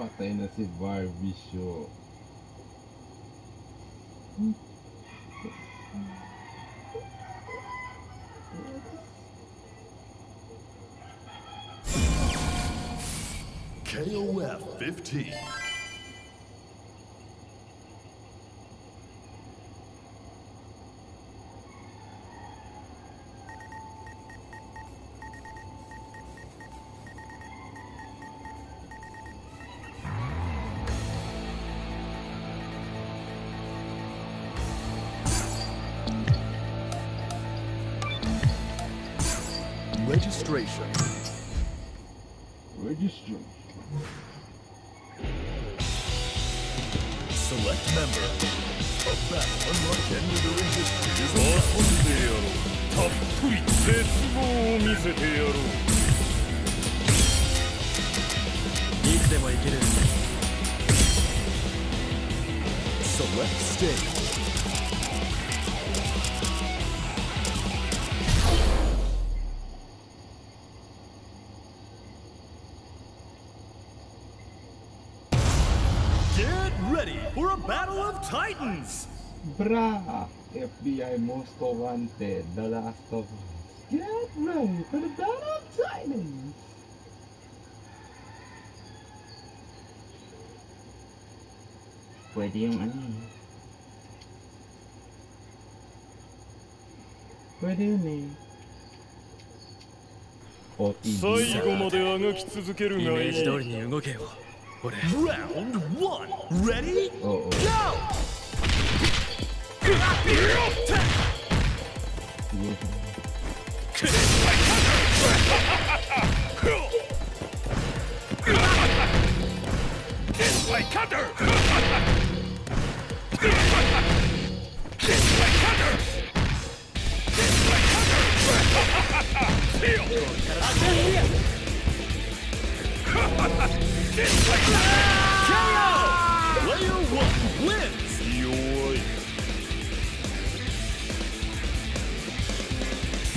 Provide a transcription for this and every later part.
pata ainda se vai, bicho. KOF 15. Registration. Registration. Select member. A battle unlike any other in history is Top stage. ready for a battle of titans! Brah! FBI Most Wanted, The Last of Us. Get ready for the battle of titans! Pwede yung ano eh. Pwede yun eh. 最後まであがき続けるがいいイメージ通りに動けよ俺 Round 1 Ready? Uh -oh. Go! This way, cutter! this way, cutter! This way, cutter! Feel! this way, cutter!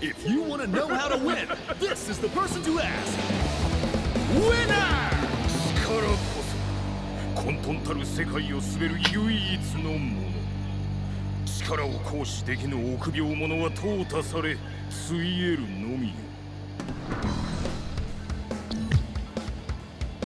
If you want to know how to win, this is the person to ask. Winner! 力こそ混沌たる世界を滑る唯一のもの。力を行使できぬ臆病者は淘汰され、ついえるのみよ。